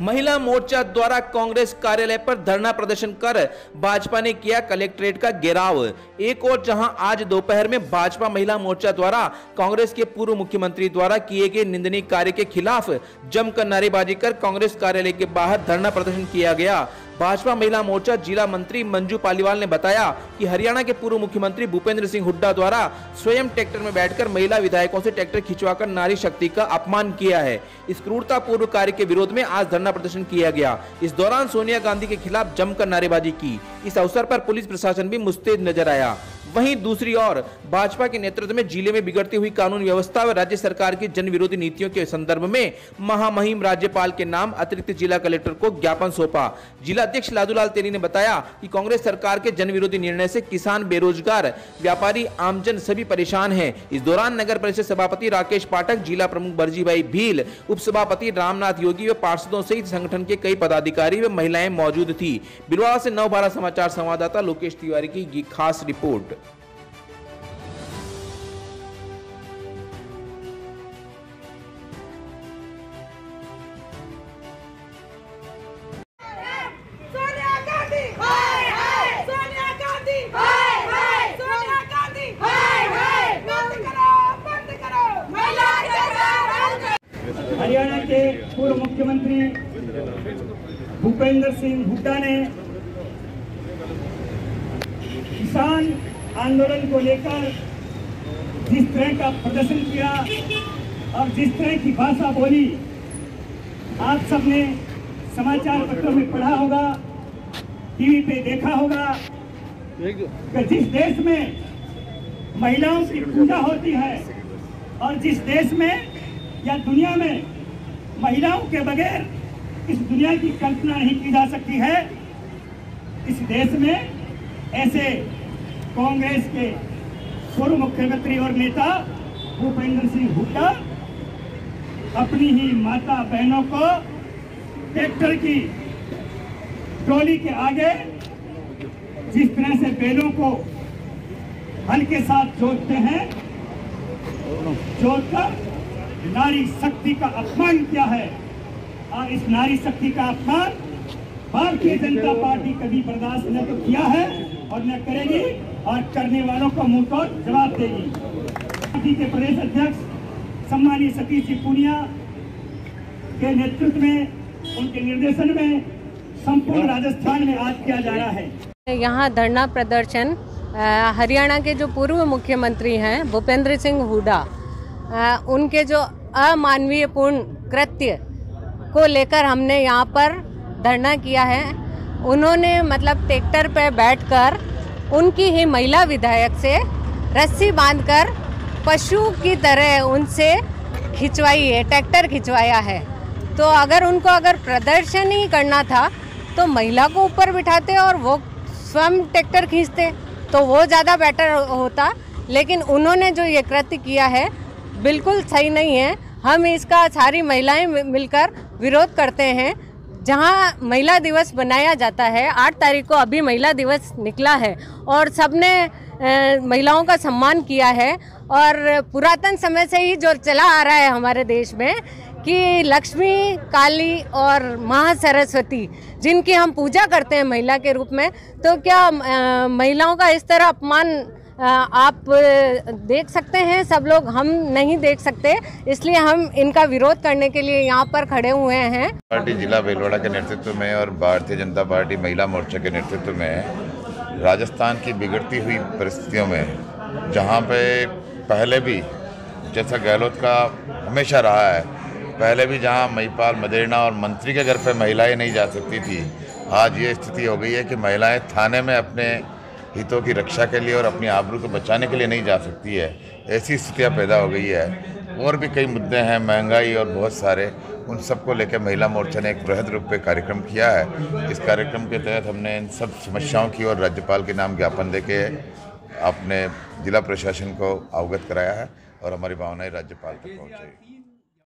महिला मोर्चा द्वारा कांग्रेस कार्यालय पर धरना प्रदर्शन कर भाजपा ने किया कलेक्ट्रेट का घेराव। एक और जहाँ आज दोपहर में भाजपा महिला मोर्चा द्वारा, कांग्रेस के पूर्व मुख्यमंत्री द्वारा किए गए निंदनीय कार्य के खिलाफ जमकर नारेबाजी कर कांग्रेस कार्यालय के बाहर धरना प्रदर्शन किया गया। भाजपा महिला मोर्चा जिला मंत्री मंजू पालीवाल ने बताया कि हरियाणा के पूर्व मुख्यमंत्री भूपेंद्र सिंह हुड्डा द्वारा स्वयं ट्रैक्टर में बैठकर महिला विधायकों से ट्रैक्टर खिंचवाकर नारी शक्ति का अपमान किया है। इस क्रूरता पूर्व कार्य के विरोध में आज धरना प्रदर्शन किया गया। इस दौरान सोनिया गांधी के खिलाफ जमकर नारेबाजी की। इस अवसर आरोप पुलिस प्रशासन भी मुस्तैद नज़र आया। वहीं दूसरी ओर, भाजपा के नेतृत्व में ज़िले में बिगड़ती हुई कानून व्यवस्था व राज्य सरकार की जन विरोधी नीतियों के संदर्भ में महामहिम राज्यपाल के नाम अतिरिक्त जिला कलेक्टर को ज्ञापन सौंपा। जिला अध्यक्ष लादूलाल तेली ने बताया कि कांग्रेस सरकार के जन विरोधी निर्णय से किसान बेरोजगार, व्यापारी आमजन सभी परेशान है। इस दौरान नगर परिषद सभापति राकेश पाठक, जिला प्रमुख बरजी भाई भील उप सभापति रामनाथ योगी व पार्षदों सहित संगठन के कई पदाधिकारी व महिलाएँ मौजूद थी। बिलवाड़ा से नव भारत समाचार संवाददाता लोकेश तिवारी की खास रिपोर्ट। पूर्व मुख्यमंत्री भूपेंद्र सिंह हुड्डा ने किसान आंदोलन को लेकर जिस तरह का प्रदर्शन किया और जिस तरह की भाषा बोली, आप सबने समाचार पत्रों में पढ़ा होगा, टीवी पे देखा होगा कि जिस देश में महिलाओं की पूजा होती है और जिस देश में या दुनिया में महिलाओं के बगैर इस दुनिया की कल्पना नहीं की जा सकती है। इस देश में ऐसे कांग्रेस के पूर्व मुख्यमंत्री और नेता भूपेंद्र सिंह हुड्डा अपनी ही माता बहनों को ट्रैक्टर की ट्रॉली के आगे जिस तरह से बैलों को हल के साथ जोड़ते हैं जोड़कर नारी शक्ति का अपमान किया है। और इस नारी शक्ति का अपमान भारतीय जनता पार्टी कभी बर्दाश्त न तो किया है और न करेगी और करने वालों को मुँह तोड़ जवाब देगी। पार्टी के प्रदेश अध्यक्ष सम्मानीय सतीश जी पूनिया के नेतृत्व में, उनके निर्देशन में, संपूर्ण राजस्थान में आज किया जा रहा है। यहाँ धरना प्रदर्शन हरियाणा के जो पूर्व मुख्यमंत्री हैं, भूपेंद्र सिंह हुडा उनके जो अमानवीयपूर्ण कृत्य को लेकर हमने यहाँ पर धरना किया है। उन्होंने मतलब ट्रैक्टर पर बैठकर उनकी ही महिला विधायक से रस्सी बांधकर पशु की तरह उनसे खिंचवाई है, ट्रैक्टर खिंचवाया है। तो अगर उनको अगर प्रदर्शन ही करना था तो महिला को ऊपर बिठाते और वो स्वयं ट्रैक्टर खींचते तो वो ज़्यादा बेटर होता। लेकिन उन्होंने जो ये कृत्य किया है बिल्कुल सही नहीं है। हम इसका सारी महिलाएँ मिलकर विरोध करते हैं। जहाँ महिला दिवस मनाया जाता है, आठ तारीख को अभी महिला दिवस निकला है और सबने महिलाओं का सम्मान किया है और पुरातन समय से ही जो चला आ रहा है हमारे देश में कि लक्ष्मी, काली और महा सरस्वती, जिनकी हम पूजा करते हैं महिला के रूप में तो क्या महिलाओं का इस तरह अपमान आप देख सकते हैं, सब लोग हम नहीं देख सकते, इसलिए हम इनका विरोध करने के लिए यहाँ पर खड़े हुए हैं। पार्टी जिला भीलवाड़ा के नेतृत्व में और भारतीय जनता पार्टी महिला मोर्चा के नेतृत्व में राजस्थान की बिगड़ती हुई परिस्थितियों में, जहाँ पे पहले भी जैसा गहलोत का हमेशा रहा है, पहले भी जहाँ महिपाल मदेरना और मंत्री के घर पर महिलाएँ नहीं जा सकती थी, आज ये स्थिति हो गई है कि महिलाएँ थाने में अपने हितों की रक्षा के लिए और अपनी आबरू को बचाने के लिए नहीं जा सकती है। ऐसी स्थितियाँ पैदा हो गई है। और भी कई मुद्दे हैं, महँगाई और बहुत सारे। उन सबको लेकर महिला मोर्चा ने एक बृहद रूप में कार्यक्रम किया है। इस कार्यक्रम के तहत हमने इन सब समस्याओं की और राज्यपाल के नाम ज्ञापन देके अपने जिला प्रशासन को अवगत कराया है और हमारी भावनाएँ राज्यपाल तक पहुँचाई।